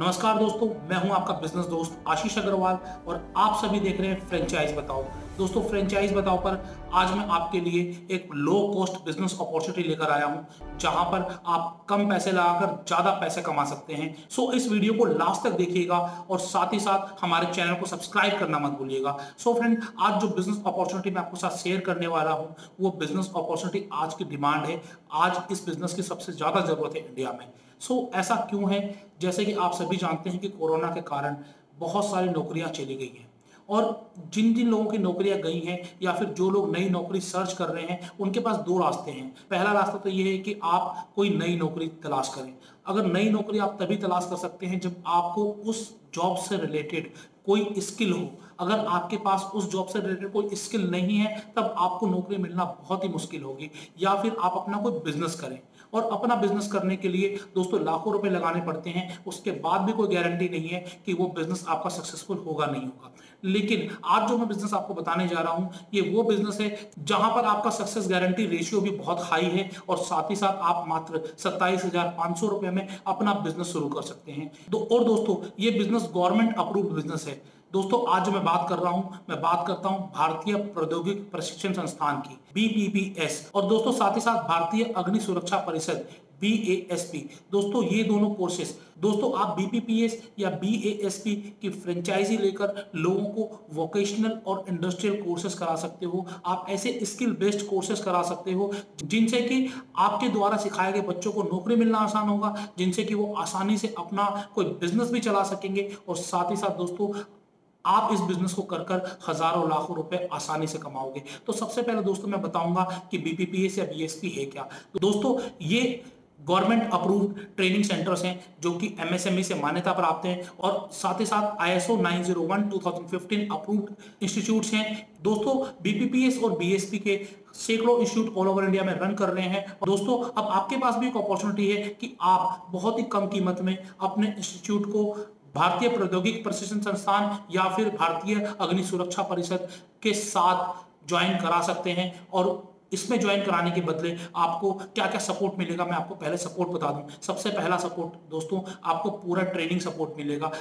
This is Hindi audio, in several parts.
नमस्कार दोस्तों, मैं हूँ आपका बिज़नेस दोस्त आशीष अग्रवाल और आप सभी देख रहे हैं फ्रेंचाइज बताओ। दोस्तों फ्रेंचाइज बताओ पर आज मैं आपके लिए एक लो कॉस्ट बिज़नेस अपॉर्चुनिटी लेकर आया हूँ जहाँ पर आप कम पैसे लगाकर ज़्यादा पैसे कमा सकते हैं। सो इस वीडियो को लास्ट तक देखिएगा और साथ ही साथ हमारे चैनल को सब्सक्राइब करना मत भूलिएगा। सो फ्रेंड आज जो बिज़नेस अपॉर्चुनिटी मैं आपको साथ शेयर करने वाला हूँ वो बिज़नेस अपॉर्चुनिटी आज की डिमांड है। आज इस बिज़नेस की सबसे ज़्यादा ज़रूरत है इंडिया में। सो so, ऐसा क्यों है? जैसे कि आप सभी जानते हैं कि कोरोना के कारण बहुत सारी नौकरियाँ चली गई हैं। और जिन जिन लोगों की नौकरियाँ गई हैं या फिर जो लोग नई नौकरी सर्च कर रहे हैं, उनके पास दो रास्ते हैं। पहला रास्ता तो ये है कि आप कोई नई नौकरी तलाश करें। अगर नई नौकरी आप तभी तलाश कर सकते हैं जब आपको उस जॉब से रिलेटेड कोई स्किल हो। अगर आपके पास उस जॉब से रिलेटेड कोई स्किल नहीं है, तब आपको नौकरी मिलना बहुत ही मुश्किल होगी। या फिर आप अपना कोई बिज़नेस करें। और अपना बिज़नेस करने के लिए दोस्तों लाखों रुपए लगाने पड़ते हैं। उसके बाद भी कोई गारंटी नहीं है कि वो बिज़नेस आपका सक्सेसफुल होगा, नहीं होगा। लेकिन आज जो मैं बिज़नेस आपको बताने जा रहा हूँ, ये वो बिज़नेस है जहाँ पर आपका सक्सेस गारंटी रेशियो भी बहुत हाई है और साथ ही साथ आप मात्र सत्ताईस रुपए में अपना बिज़नेस शुरू कर सकते हैं। तो और दोस्तों, ये बिज़नेस गवर्नमेंट अप्रूव्ड बिज़नेस है। दोस्तों, आज मैं बात कर रहा हूँ, मैं बात करता हूँ भारतीय प्रौद्योगिक प्रशिक्षण संस्थान की बीपीपीएस और दोस्तों, साथ ही साथ भारतीय अग्नि सुरक्षा परिषद बी ए एस पी दोस्तों, ये दोनों कोर्सेस दोस्तों, आप बीपीपीएस या बी ए एस पी की फ्रेंचाइजी लेकर लोगों को वोकेशनल और इंडस्ट्रियल कोर्सेज करा सकते हो। आप ऐसे स्किल बेस्ड कोर्सेज करा सकते हो, जिनसे कि आपके द्वारा सिखाए गए बच्चों को नौकरी मिलना आसान होगा, जिनसे कि वो आसानी से अपना कोई बिज़नेस भी चला सकेंगे। और साथ ही साथ, दोस्तों आप इस बिज़नेस को कर कर हज़ारों लाखों रुपए आसानी से कमाओगे। तो सबसे पहले दोस्तों मैं बताऊँगा कि बीपीपीएस या बीएसपी है क्या। तो दोस्तों, ये गवर्नमेंट अप्रूव्ड ट्रेनिंग सेंटर्स हैं, जो कि एमएसएमई से मान्यता प्राप्त हैं और साथ ही साथ आईएसओ 901 2015 अप्रूव्ड इंस्टीट्यूट्स हैं। दोस्तों बीपीपीएस और बीएसपी के सैकड़ों इंस्टीट्यूट ऑल ओवर इंडिया में रन कर रहे हैं। और दोस्तों, अब आपके पास भी एक अपॉर्चुनिटी है कि आप बहुत ही कम कीमत में अपने इंस्टीट्यूट को भारतीय प्रौद्योगिक प्रशिक्षण संस्थान या फिर भारतीय अग्नि सुरक्षा परिषद के साथ ज्वाइन करा सकते हैं और इसमें ज्वाइन कराने के बदले आपको क्या क्या सपोर्ट मिलेगा मैं आपको पहले सपोर्ट बता दूँ। सबसे पहला सपोर्ट दोस्तों, आपको पूरा ट्रेनिंग सपोर्ट मिलेगा।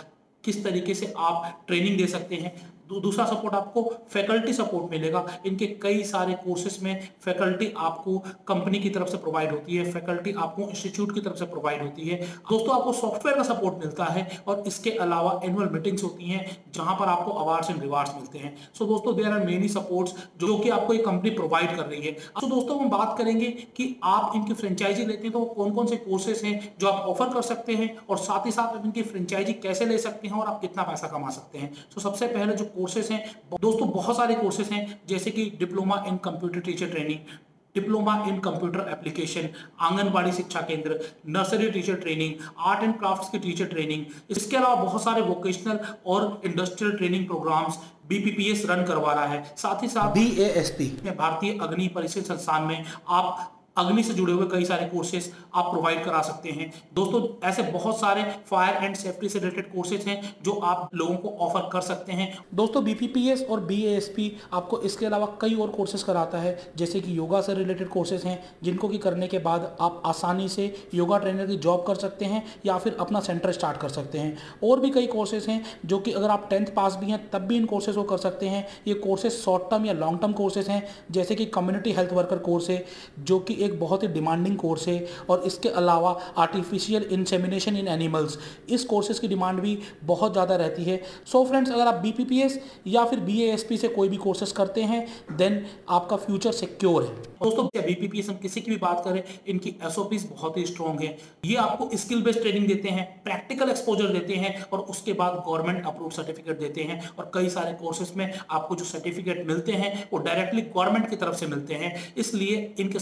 किस तरीके से आप ट्रेनिंग दे सकते हैं दूसरा सपोर्ट आपको फैकल्टी सपोर्ट मिलेगा। इनके कई सारे कोर्सेज में फैकल्टी आपको कंपनी की तरफ़ से प्रोवाइड होती है फैकल्टी आपको इंस्टीट्यूट की तरफ़ से प्रोवाइड होती है। दोस्तों, आपको सॉफ्टवेयर का सपोर्ट मिलता है और इसके अलावा एनुअल मीटिंग्स होती हैं, जहाँ पर आपको अवार्ड्स एंड रिवार्ड्स मिलते हैं। सो दोस्तों देर आर मेनी सपोर्ट्स जो कि आपको ये कंपनी प्रोवाइड कर रही है। तो दोस्तों, हम बात करेंगे कि आप इनकी फ्रेंचाइजी लेते हैं तो कौन कौन से कोर्सेज हैं जो आप ऑफ़र कर सकते हैं और साथ ही साथ आप इनकी फ्रेंचाइजी कैसे ले सकते हैं और आप कितना पैसा कमा सकते हैं। तो सबसे पहले जो कोर्सेज हैं। दोस्तों बहुत सारे कोर्सेज हैं जैसे कि diploma in computer teacher training diploma in computer application anganwadi शिक्षा केंद्र nursery teacher training art and crafts की टीचर ट्रेनिंग इसके अलावा बहुत सारे वोकेशनल और industrial training programmes BPPS run करवा रहा है। साथ ही साथ बी ए एस पी भारतीय अग्नि परिषद संस्थान में आप अग्नि से जुड़े हुए कई सारे कोर्सेज आप प्रोवाइड करा सकते हैं। दोस्तों, ऐसे बहुत सारे फायर एंड सेफ्टी से रिलेटेड कोर्सेज हैं जो आप लोगों को ऑफ़र कर सकते हैं। दोस्तों बीपीपीएस और बीएएसपी आपको इसके अलावा कई और कोर्सेज कराता है, जैसे कि योगा से रिलेटेड कोर्सेज हैं, जिनको कि करने के बाद आप आसानी से योगा ट्रेनर की जॉब कर सकते हैं या फिर अपना सेंटर स्टार्ट कर सकते हैं। और भी कई कोर्सेज हैं जो कि अगर आप टेंथ पास भी हैं, तब भी इन कोर्सेज को कर सकते हैं। ये कोर्सेज शॉर्ट टर्म या लॉन्ग टर्म कोर्सेज हैं, जैसे कि कम्युनिटी हेल्थ वर्कर कोर्स है, जो कि एक बहुत ही डिमांडिंग कोर्स है और इसके अलावा आर्टिफिशियल इंसेमिनेशन इन एनिमल्स इस कोर्सेज की डिमांड भी बहुत ज़्यादा रहती है। सो so फ्रेंड्स अगर आप बीपीपीएस या फिर बीएएसपी से कोई भी कोर्सेज करते हैं देन आपका फ्यूचर सिक्योर है। दोस्तों बी हम किसी की भी बात करें, इनकी एस बहुत ही स्ट्रॉन्ग है। ये आपको स्किल बेस्ड ट्रेनिंग देते हैं प्रैक्टिकल एक्सपोजर देते हैं और उसके बाद गवर्नमेंट अप्रूव सर्टिफिकेट देते हैं और कई सारे कोर्सेज में आपको जो सर्टिफिकेट मिलते हैं, वो डायरेक्टली गवर्नमेंट की तरफ़ से मिलते हैं। इसलिए इनके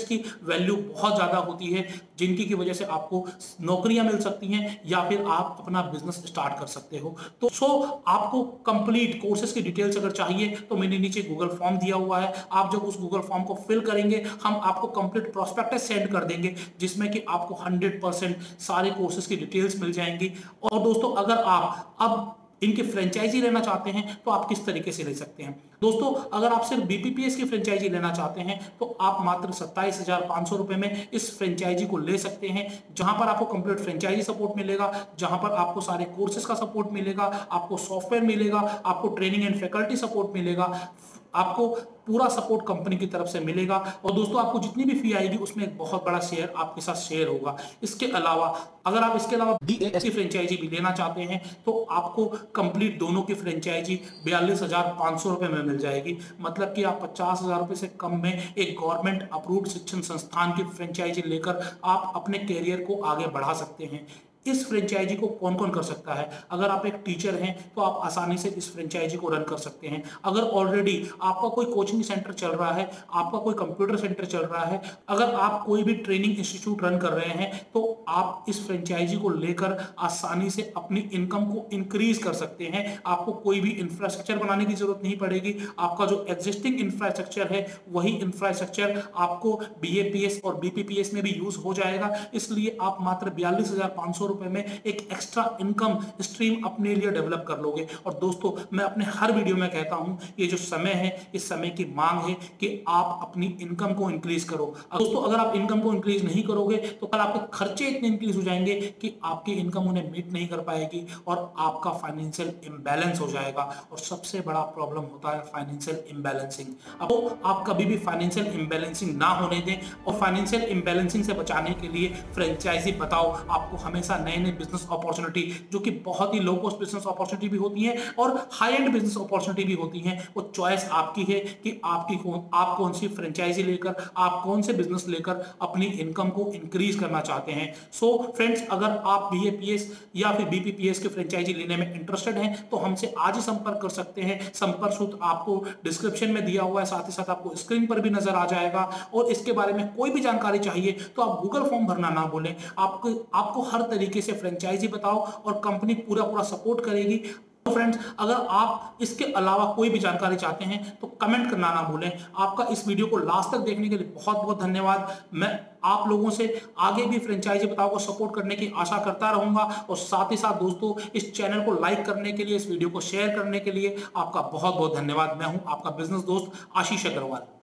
सर्टिफिकेट्स की वैल्यू बहुत ज़्यादा होती है, जिनकी की वजह से आपको नौकरियाँ मिल सकती हैं या फिर आप अपना बिज़नेस स्टार्ट कर सकते हो। तो सो आपको कंप्लीट कोर्सेज की डिटेल्स अगर चाहिए तो मैंने नीचे गूगल फॉर्म दिया हुआ है। आप जब उस गूगल फॉर्म को फिल करेंगे, हम आपको कंप्लीट प्रोस्पेक्टस सेंड कर देंगे, जिसमें कि आपको 100 सारे कोर्सेज की डिटेल्स मिल जाएँगी। और दोस्तों, अगर आप अब इनकी फ्रेंचाइजी लेना चाहते हैं तो आप किस तरीके से ले सकते हैं? दोस्तों, अगर आप सिर्फ़ बीपीपीएस की फ्रेंचाइजी लेना चाहते हैं तो आप मात्र सत्ताईस हज़ार पाँच सौ रुपए में इस फ्रेंचाइजी को ले सकते हैं, जहाँ पर आपको कंप्लीट फ्रेंचाइजी सपोर्ट मिलेगा, जहाँ पर आपको सारे कोर्सेज का सपोर्ट मिलेगा, आपको सॉफ्टवेयर मिलेगा, आपको ट्रेनिंग एंड फैकल्टी सपोर्ट मिलेगा। आपको पूरा सपोर्ट कंपनी की तरफ़ से मिलेगा। और दोस्तों आपको जितनी भी फ़ी आएगी उसमें एक बहुत बड़ा शेयर आपके साथ शेयर होगा। इसके अलावा अगर आप इसके अलावा डी एस की फ्रेंचाइजी भी लेना चाहते हैं तो आपको कंप्लीट दोनों की फ्रेंचाइजी बयालीस हज़ार पाँच सौ रुपए में मिल जाएगी। मतलब कि आप पचास हज़ार रुपए से कम में एक गवर्नमेंट अप्रूव्ड शिक्षण संस्थान की फ्रेंचाइजी लेकर आप अपने कैरियर को आगे बढ़ा सकते हैं। इस फ्रेंचाइजी को कौन कौन कर सकता है? अगर आप एक टीचर हैं तो आप आसानी से इस फ्रेंचाइजी को रन कर सकते हैं। अगर ऑलरेडी आपका कोई कोचिंग सेंटर चल रहा है, आपका कोई कंप्यूटर सेंटर चल रहा है, अगर आप कोई भी ट्रेनिंग इंस्टीट्यूट रन कर रहे हैं तो आप इस फ्रेंचाइजी को लेकर आसानी से अपनी इनकम को इंक्रीज कर सकते हैं। आपको कोई भी इंफ्रास्ट्रक्चर बनाने की ज़रूरत नहीं पड़ेगी। आपका जो एग्जिस्टिंग इंफ्रास्ट्रक्चर है, वही इंफ्रास्ट्रक्चर आपको बी और बीपीपीएस में भी यूज़ हो जाएगा। इसलिए आप मात्र बयालीस हज़ार सौ रुपए में एक एक्स्ट्रा इनकम स्ट्रीम अपने लिए डेवलप कर लोगे। और दोस्तों, मैं अपने हर वीडियो में कहता हूँ, ये जो समय है, इस समय की मांग है कि आप अपनी इनकम को इंक्रीज करो। दोस्तों, अगर आप इनकम को इंक्रीज नहीं करोगे तो कल आपके खर्चे इतने इंक्रीज हो जाएँगे कि आपकी इनकम उन्हें मीट नहीं कर पाएगी और आपका फाइनेंशियल इम्बैलेंस हो जाएगा। और सबसे बड़ा प्रॉब्लम होता है फाइनेंशियल इम्बैलेंसिंग अब आप कभी भी फाइनेंशियल इम्बैलेंसिंग ना होने दें और फाइनेंशियल इम्बैलेंसिंग से बचाने के लिए फ्रेंचाइजी बताओ। आपको हमेशा नए नए बिज़नेस अपॉर्चुनिटी जो कि बहुत ही लो कॉस्ट बिज़नेस अपॉर्चुनिटी भी होती है और हाई एंड बिज़नेस अपॉर्चुनिटी भी होती है। वो चॉइस आपकी है कि आपकी कौन आप कौन सी फ्रेंचाइजी लेकर आप कौन से बिज़नेस लेकर अपनी इनकम को इंक्रीज करना चाहते हैं। सो so, फ्रेंड्स अगर आप बीएपीएस या फिर बीपीपीएस के फ्रेंचाइजी लेने में इंटरेस्टेड हैं तो हमसे आज ही संपर्क कर सकते हैं। संपर्क सूत्र आपको डिस्क्रिप्शन में दिया हुआ है साथ ही साथ आपको स्क्रीन पर भी नज़र आ जाएगा। और इसके बारे में कोई भी जानकारी चाहिए तो आप गूगल फॉर्म भरना ना बोलें आपको आपको हर तरीके तरीके से फ्रेंचाइजी बताओ और कंपनी पूरा पूरा सपोर्ट करेगी। तो फ्रेंड्स अगर आप इसके अलावा कोई भी जानकारी चाहते हैं तो कमेंट करना ना भूलें। आपका इस वीडियो को लास्ट तक देखने के लिए बहुत बहुत धन्यवाद। मैं आप लोगों से आगे भी फ्रेंचाइजी बताओ को सपोर्ट करने की आशा करता रहूँगा। और साथ ही साथ दोस्तों, इस चैनल को लाइक करने के लिए, इस वीडियो को शेयर करने के लिए आपका बहुत बहुत धन्यवाद। मैं हूँ आपका बिज़नेस दोस्त आशीष अग्रवाल।